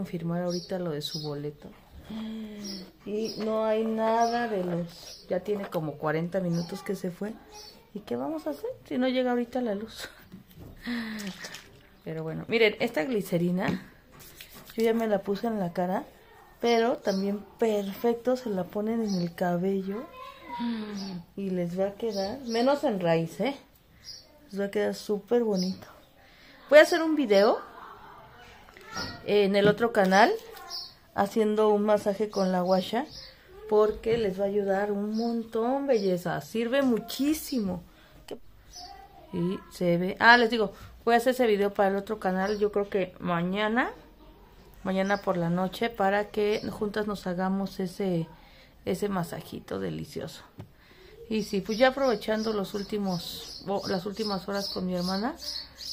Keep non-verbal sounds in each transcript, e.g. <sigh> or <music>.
Confirmar ahorita lo de su boleto. Y no hay nada de los... Ya tiene como 40 minutos que se fue. ¿Y qué vamos a hacer si no llega ahorita la luz? Pero bueno, miren, esta glicerina yo ya me la puse en la cara, pero también perfecto se la ponen en el cabello y les va a quedar, menos en raíz, ¿eh? Les va a quedar súper bonito. Voy a hacer un video en el otro canal haciendo un masaje con la guasha porque les va a ayudar un montón, belleza. Sirve muchísimo. Y se ve... Ah, les digo, voy a hacer ese video para el otro canal. Yo creo que mañana, mañana por la noche, para que juntas nos hagamos ese, ese masajito delicioso. Y sí, pues ya aprovechando los últimos, las últimas horas con mi hermana,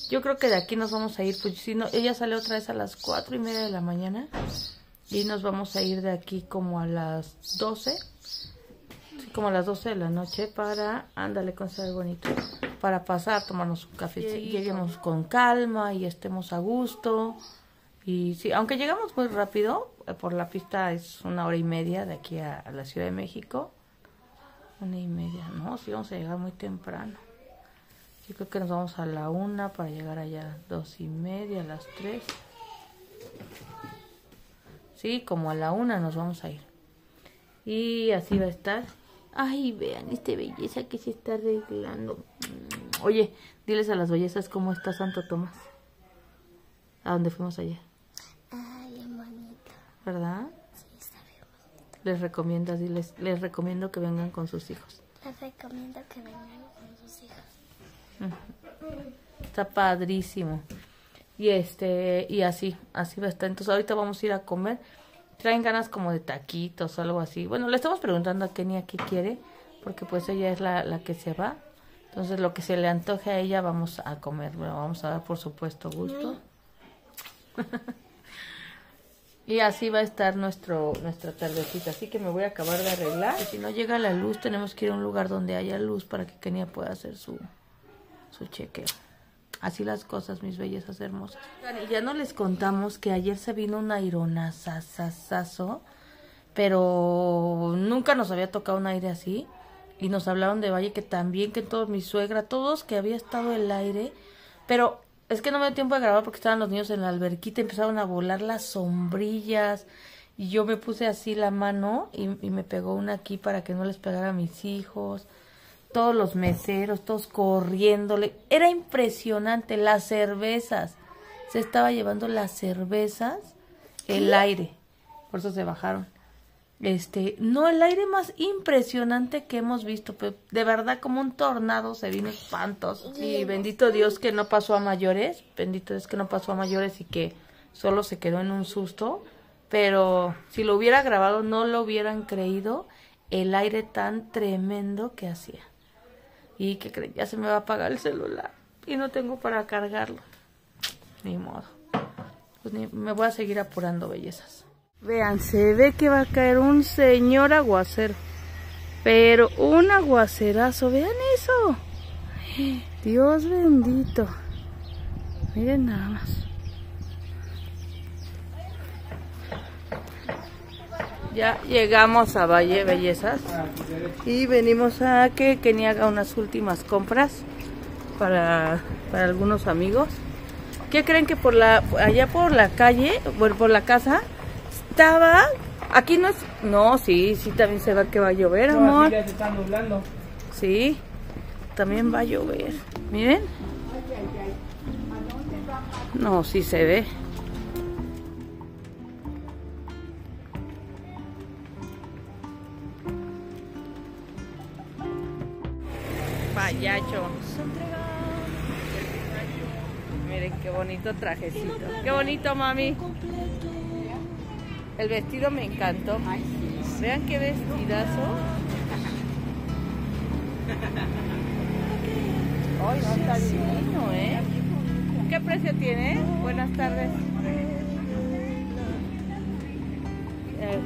yo creo que de aquí nos vamos a ir, pues si no, ella sale otra vez a las cuatro y media de la mañana y nos vamos a ir de aquí como a las 12 como a las 12 de la noche para ándale con ser bonito para pasar tomarnos un café lleguemos con calma y estemos a gusto. Y sí aunque llegamos muy rápido eh, por la pista es una hora y media de aquí a, la Ciudad de México. Una y media no sí vamos a llegar muy temprano yo creo que nos vamos a la una para llegar allá dos y media a las tres Sí, como a la una nos vamos a ir. Y así va a estar. Ay, vean esta belleza que se está arreglando. Oye, diles a las bellezas cómo está Santo Tomás. ¿A dónde fuimos ayer? Ay, bien bonito. ¿Verdad? Sí, está bien bonito. Les recomiendas, diles, les recomiendo que vengan con sus hijos. Les recomiendo que vengan con sus hijos. Está padrísimo. Y este, y así, así va a estar. Entonces ahorita vamos a ir a comer. Traen ganas como de taquitos o algo así. Bueno, le estamos preguntando a Kenia qué quiere, porque pues ella es la, la que se va. Entonces lo que se le antoje a ella vamos a comer. Bueno, vamos a dar por supuesto gusto. <laughs> y así va a estar nuestro nuestra tardecita. Así que me voy a acabar de arreglar. Si no llega la luz, tenemos que ir a un lugar donde haya luz para que Kenia pueda hacer su, su chequeo. Así las cosas, mis bellezas hermosas. Y ya no les contamos que ayer se vino un aironazazazazo, pero nunca nos había tocado un aire así. Y nos hablaron de Valle que también, que todos, mi suegra, todos, que había estado el aire. Pero es que no me dio tiempo de grabar porque estaban los niños en la alberquita, empezaron a volar las sombrillas. Y yo me puse así la mano y, y me pegó una aquí para que no les pegara a mis hijos todos los meseros, todos corriéndole. Era impresionante, las cervezas. Se estaba llevando las cervezas, el aire. Por eso se bajaron. Este, no, el aire más impresionante que hemos visto, de verdad como un tornado se vino espantos. Y bendito Dios que no pasó a mayores, bendito Dios que no pasó a mayores y que solo se quedó en un susto, pero si lo hubiera grabado no lo hubieran creído el aire tan tremendo que hacía. Y que creen, ya se me va a apagar el celular y no tengo para cargarlo. Ni modo. Pues me voy a seguir apurando bellezas. Vean, se ve que va a caer un señor aguacero. Pero un aguacerazo, vean eso. Dios bendito. Miren nada más. Ya llegamos a Valle Bellezas y venimos a que Kenny haga unas últimas compras para, para algunos amigos. ¿Qué creen que por la allá por la calle, por, por la casa, estaba aquí no es no, sí, sí también se ve que va a llover, amor. Sí. También va a llover. Miren. No, sí se ve. Payacho. Miren qué bonito trajecito. Qué bonito, mami. El vestido me encantó. Vean qué vestidazo. Ay, no está divino, ¿eh? ¿Qué precio tiene? Buenas tardes. Eh,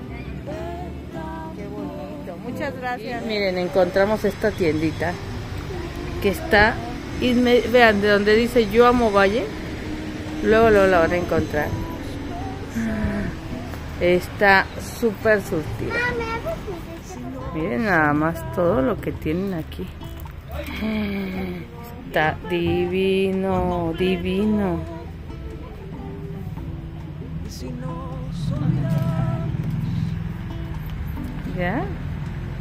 qué bonito. Muchas gracias. Miren, encontramos esta tiendita que está, y vean, de donde dice yo amo Valle, luego, luego la van a encontrar. Está súper surtida. Miren nada más todo lo que tienen aquí. Está divino, divino. ¿Ya?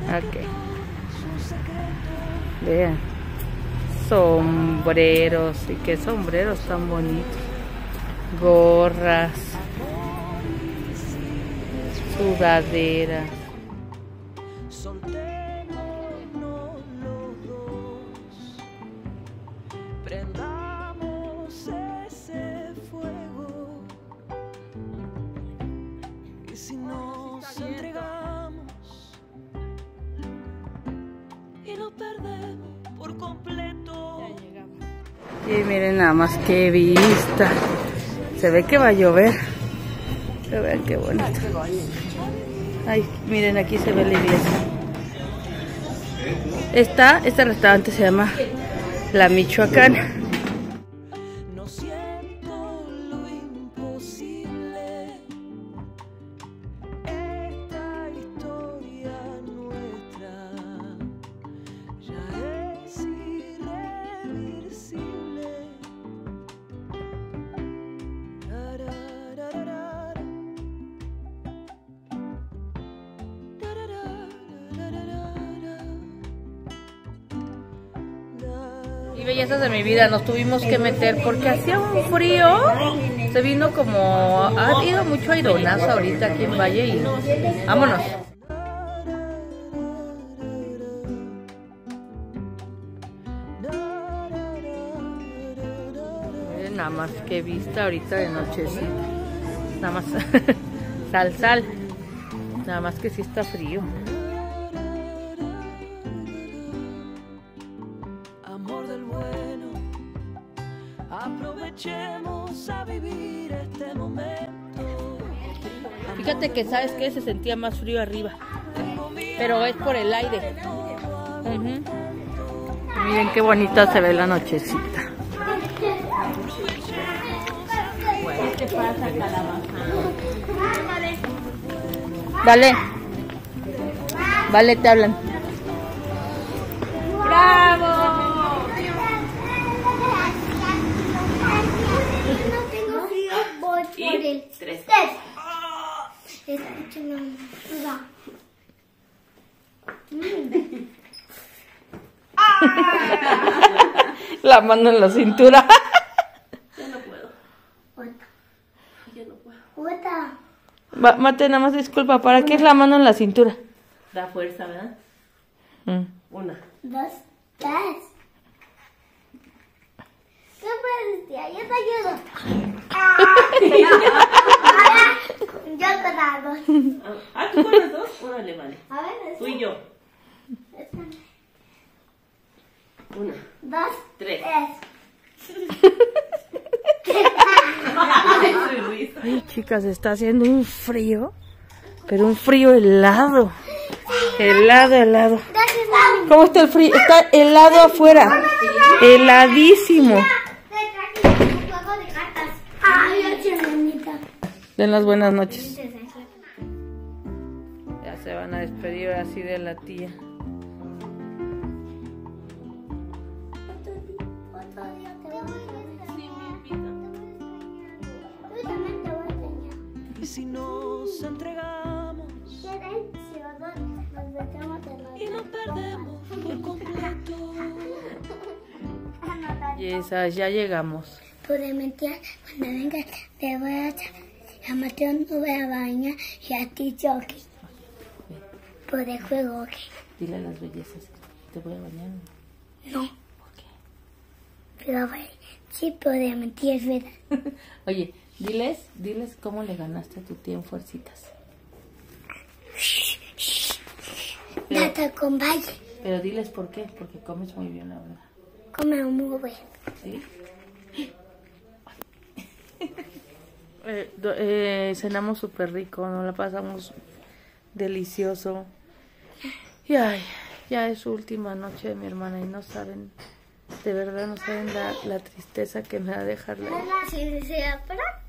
Ok. Vean. Sombreros. ¿Y qué sombreros tan bonitos? Gorras. Sudaderas. Y miren nada más qué vista. Se ve que va a llover. Pero vean qué bonito. Ay, miren, aquí se ve la iglesia. Está, este restaurante se llama La Michoacana. Y bellezas de mi vida, nos tuvimos que meter porque hacía un frío. Se vino como. Ha ido mucho aironazo ahorita aquí en Valle y. Vámonos. Nada más que vista ahorita de nochecita. Nada más. <laughs> sal, sal. Nada más que sí está frío. Que sabes que se sentía más frío arriba. Pero es por el aire. Miren qué bonita se ve la nochecita. ¿Qué pasa, Vale. Vale, te hablan. No tengo frío, voy por el tres. Escucha, mamá. Va. <laughs> La mano en la cintura. Otra. Otra. Va- Mate, nada más disculpa, ¿para qué es la mano en la cintura? Da fuerza, ¿verdad? Mm. Una. Dos, tres. ¿Qué puedes, tía? Yo te ayudo. Yo te hago. Ah, ¿tú con las dos? Órale, vale. A ver, Tú y yo. Una. Dos, Tres. tres. <laughs> Ay, chicas, está haciendo un frío, pero un frío helado. Helado, helado. ¿Cómo está el frío? Está helado afuera. Heladísimo. Den las buenas noches. Ya se van a despedir así de la tía. Ya llegamos. Por mentir, cuando venga, te voy a Mateo no voy a bañar y a ti jockey. Por el juego, ok. Dile a las bellezas. Te voy a bañar. No. Pero bueno, sí podría mentir, es verdad. <laughs> Oye, diles, diles cómo le ganaste a tu tía en fuercitas. Pero, Data con valle, pero diles por qué, porque comes muy bien, la verdad. Come bueno. ¿Sí? <laughs> Eh, eh, cenamos súper rico, nos la pasamos delicioso. Y ay, ya es su última noche de mi hermana y no saben, de verdad no saben la, la tristeza que me va a dejarla. Si se para,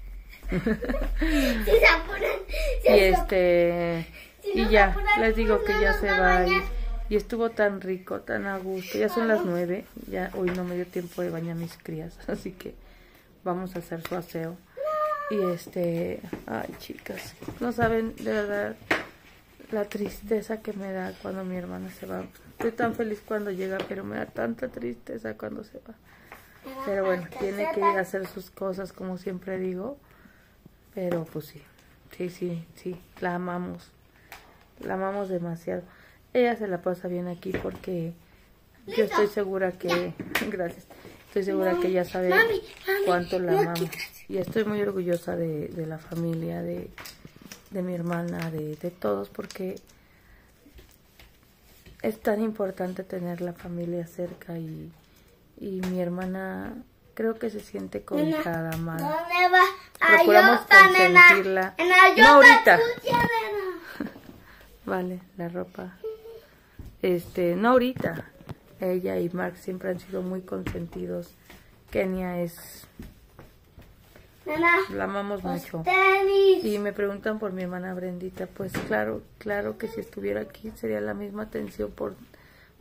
Si se apuran, <laughs> Y se este y ya, les digo que no ya se va a va a ir. Y estuvo tan rico, tan a gusto. Ya son las nueve. Ya hoy no me dio tiempo de bañar mis crías. <laughs> Así que vamos a hacer su aseo. Y este, ay chicas, no saben de verdad la tristeza que me da cuando mi hermana se va. Estoy tan feliz cuando llega, pero me da tanta tristeza cuando se va. Pero bueno, tiene que ir a hacer sus cosas, como siempre digo. Pero pues sí, sí, sí, sí, la amamos. La amamos demasiado. Ella se la pasa bien aquí porque yo estoy segura que, <laughs> gracias, estoy segura que ella sabe cuánto la quitas. Y estoy muy orgullosa de, de la familia, de, de mi hermana, de, de todos, porque es tan importante tener la familia cerca y, y mi hermana creo que se siente cobijada, amada. ¿Dónde va? Procuramos Ayota, consentirla. En No ahorita. <laughs> Vale, la ropa. Este, no ahorita. Ella y Mark siempre han sido muy consentidos. Kenia es, Nena, la amamos mucho. tenis. Y me preguntan por mi hermana Brendita, pues claro, claro que si estuviera aquí sería la misma atención. Por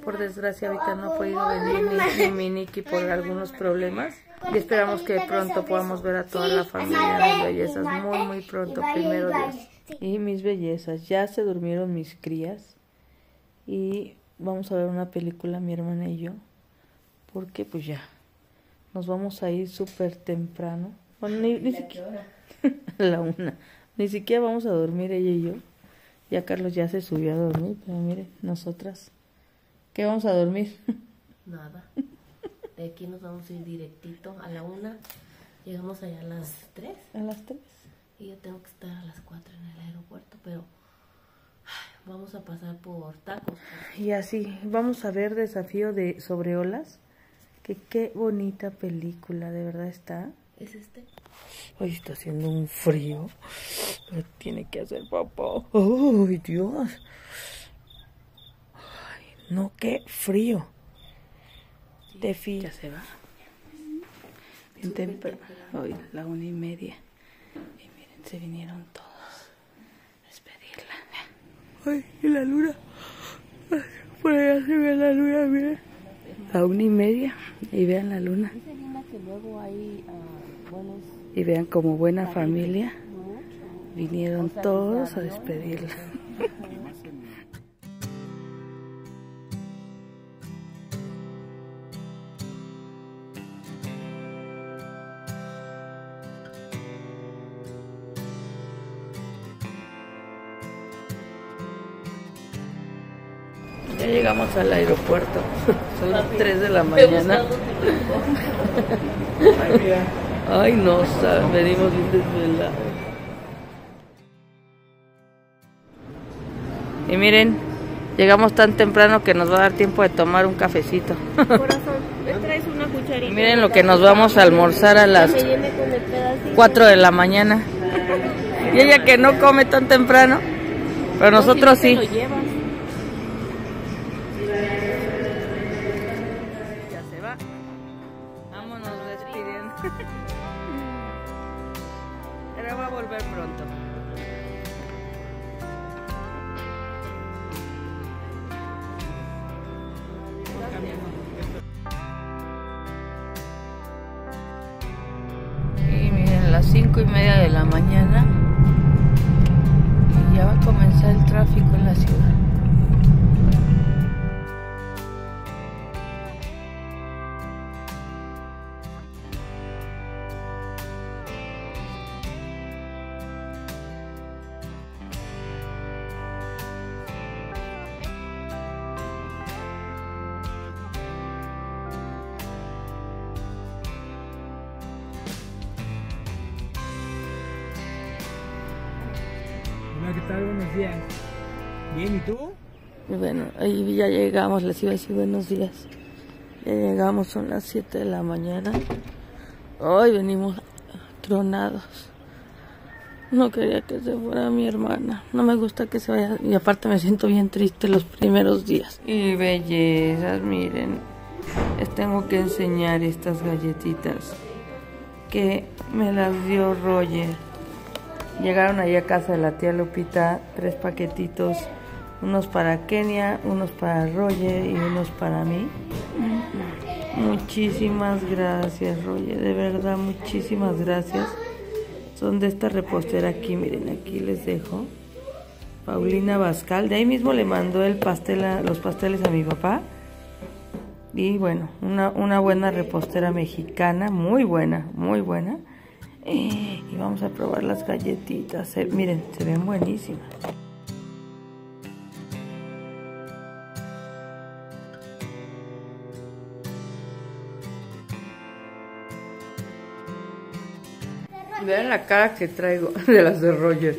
por desgracia ahorita no ha podido venir ni, ni mi <laughs> Nikki por algunos problemas. Y esperamos que pronto podamos ver a toda la familia de las bellezas muy muy pronto. primero Dios. y mis bellezas ya se durmieron mis crías y vamos a ver una película mi hermana y yo porque pues ya nos vamos a ir súper temprano bueno, ni, ni siquiera a <laughs> la una. Ni siquiera vamos a dormir ella y yo. Ya Carlos ya se subió a dormir, pero mire, nosotras. ¿Qué vamos a dormir? <laughs> Nada. De aquí nos vamos a ir directito a la una. Llegamos allá a las tres. a las tres. Y yo tengo que estar a las cuatro en el aeropuerto, pero vamos a pasar por tacos. Y así, vamos a ver Desafío de sobre olas. Que qué bonita película, de verdad está. ¿Es este? Hoy está haciendo un frío. Pero tiene que hacer papá. ¡Ay, Dios! Ay, no, qué frío. De fin. Ya se va. Bien temprano. Hoy, la una y media. Y miren, se vinieron todos. Ay, y la luna. Ay, Por allá se ve la luna, miren. La una y media. Y vean la luna. buenos Y vean como buena familia vinieron todos a despedirla. Llegamos al aeropuerto. <laughs> Son las 3 de la mañana. <laughs> Ay, no, venimos bien desvelados. Y miren, llegamos tan temprano que nos va a dar tiempo de tomar un cafecito. <laughs> Traes una cucharita. Y miren lo que nos vamos a almorzar a las Me llene con el pedacito. 4 de la mañana. Y ella que no come tan temprano, pero nosotros sí. Bien, ¿y tú? Y bueno, ahí ya llegamos, les iba a decir buenos días. Ya llegamos, son las 7 de la mañana. Hoy venimos tronados. No quería que se fuera mi hermana. No me gusta que se vaya. Y aparte me siento bien triste los primeros días. Y bellezas, miren. Les tengo que enseñar estas galletitas que me las dio Roger. Llegaron ahí a casa de la tía Lupita tres paquetitos, unos para Kenia, unos para Roger y unos para mí. Muchísimas gracias, Roger, de verdad, muchísimas gracias. Son de esta repostera aquí, miren, aquí les dejo. Paulina Bascal, de ahí mismo le mandó el pastel a- los pasteles a mi papá. Y bueno, una, buena repostera mexicana, muy buena, muy buena. Eh, y vamos a probar las galletitas. Se- miren, se ven buenísimas. Vean la cara que traigo <laughs> de las de Roger.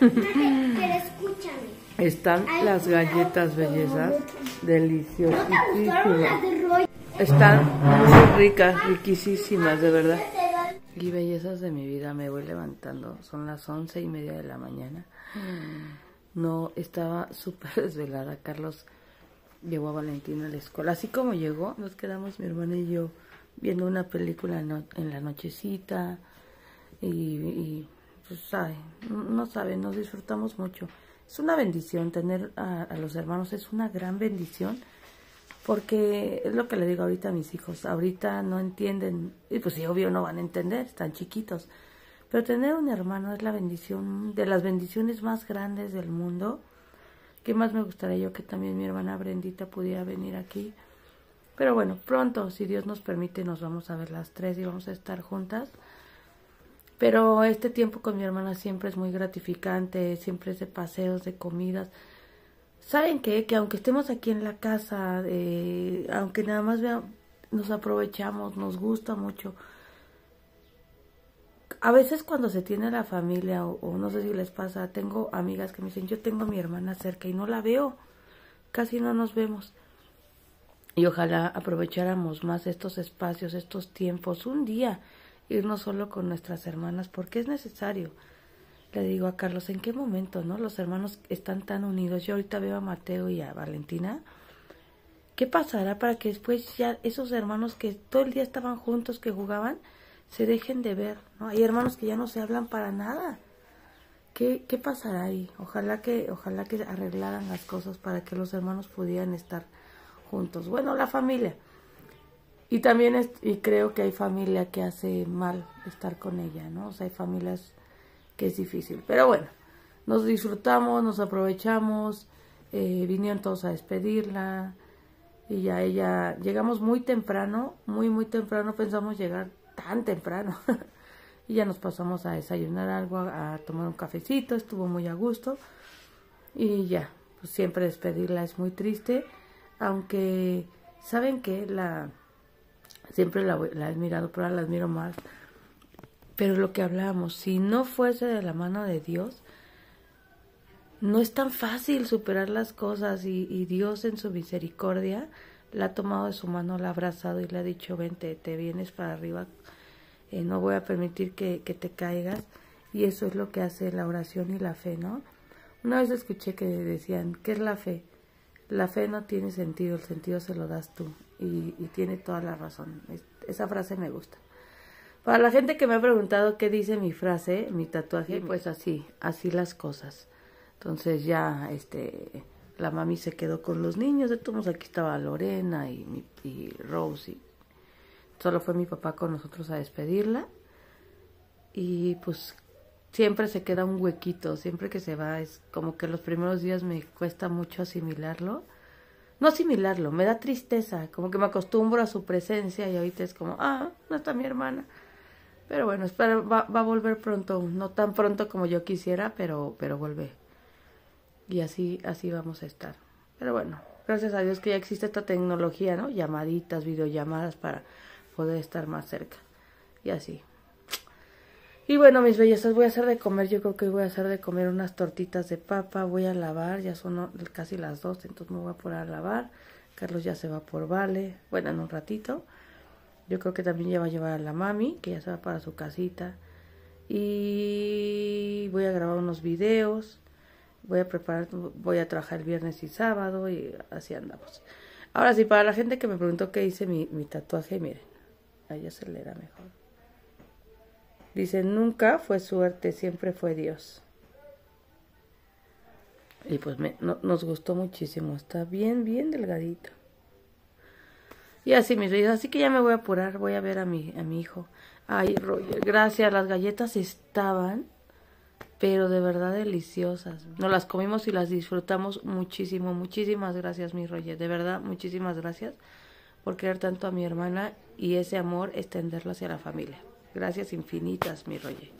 Pero escúchame. Están las galletas bellezas, deliciosísimas. Las de Roy. Están muy ricas, riquísimas, de verdad. Y bellezas de mi vida, me voy levantando. Son las once y media de la mañana. No, estaba súper <laughs> desvelada. Carlos llevó a Valentina a la escuela. Así como llegó, nos quedamos mi hermana y yo viendo una película en la nochecita. Y, y, pues, sabe, no saben, nos disfrutamos mucho. Es una bendición tener a, a los hermanos, es una gran bendición. Porque es lo que le digo ahorita a mis hijos. Ahorita no entienden, y pues sí, obvio no van a entender, están chiquitos. Pero tener un hermano es la bendición, de las bendiciones más grandes del mundo. ¿Qué más me gustaría yo que también mi hermana Brendita pudiera venir aquí? Pero bueno, pronto, si Dios nos permite, nos vamos a ver las tres y vamos a estar juntas. Pero este tiempo con mi hermana siempre es muy gratificante, siempre es de paseos, de comidas. ¿Saben qué? Que aunque estemos aquí en la casa, eh, aunque nada más vea- nos aprovechamos, nos gusta mucho. A veces cuando se tiene la familia, o, o no sé si les pasa, tengo amigas que me dicen, yo tengo a mi hermana cerca y no la veo, casi no nos vemos. Y ojalá aprovecháramos más estos espacios, estos tiempos, un día, irnos solo con nuestras hermanas, porque es necesario. Le digo a Carlos, ¿en qué momento, no? Los hermanos están tan unidos. Yo ahorita veo a Mateo y a Valentina. ¿Qué pasará para que después ya esos hermanos que todo el día estaban juntos, que jugaban, se dejen de ver, ¿no? Hay hermanos que ya no se hablan para nada. ¿Qué, qué pasará ahí? Ojalá que, ojalá que arreglaran las cosas para que los hermanos pudieran estar juntos. Bueno, la familia. Y también y creo que hay familia que hace mal estar con ella, ¿no? O sea, hay familias que es difícil. Pero bueno, nos disfrutamos, nos aprovechamos, eh, vinieron todos a despedirla y ya ella, llegamos muy temprano, muy, muy temprano, pensamos llegar tan temprano. <laughs> y ya nos pasamos a desayunar algo, a, a tomar un cafecito, estuvo muy a gusto y ya, pues siempre despedirla es muy triste, aunque saben que la siempre la, la he admirado, pero ahora la admiro más. Pero lo que hablábamos, si no fuese de la mano de Dios, no es tan fácil superar las cosas y, y Dios en su misericordia la ha tomado de su mano, la ha abrazado y le ha dicho, vente, te vienes para arriba, eh, no voy a permitir que, que te caigas. Y eso es lo que hace la oración y la fe, ¿no? Una vez escuché que decían, ¿qué es la fe? La fe no tiene sentido, el sentido se lo das tú. Y, y tiene toda la razón. Es- esa frase me gusta. Para la gente que me ha preguntado qué dice mi frase, mi tatuaje, pues así, así las cosas. Entonces ya, este, la mami se quedó con los niños, de todos aquí estaba Lorena y, mi, y Rose y solo fue mi papá con nosotros a despedirla y pues siempre se queda un huequito, siempre que se va es como que los primeros días me cuesta mucho asimilarlo. No asimilarlo, me da tristeza, como que me acostumbro a su presencia y ahorita es como, ah, no está mi hermana. Pero bueno, espero, va, va a volver pronto, no tan pronto como yo quisiera, pero, pero vuelve. Y así, así vamos a estar. Pero bueno, gracias a Dios que ya existe esta tecnología, ¿no? Llamaditas, videollamadas para poder estar más cerca. Y así. Y bueno, mis bellezas, voy a hacer de comer. Yo creo que voy a hacer de comer unas tortitas de papa. Voy a lavar, ya son casi las dos, entonces me voy a poner a lavar. Carlos ya se va por Vale, bueno, en un ratito. Yo creo que también ya va a llevar a la mami, que ya se va para su casita. Y voy a grabar unos videos. Voy a preparar, voy a trabajar el viernes y sábado y así andamos. Ahora sí, para la gente que me preguntó qué hice mi, tatuaje, miren, ahí ya se le da mejor. Dice, nunca fue suerte, siempre fue Dios. Y pues me, no- nos gustó muchísimo, está bien, bien delgadito. Y así, mis bebés, así que ya me voy a apurar, voy a ver a mi, a mi hijo. Ay, Roger, gracias, las galletas estaban, pero de verdad deliciosas. Nos las comimos y las disfrutamos muchísimo. Muchísimas gracias, mi Roger, de verdad, muchísimas gracias por querer tanto a mi hermana y ese amor extenderlo hacia la familia. Gracias infinitas, mi Roger.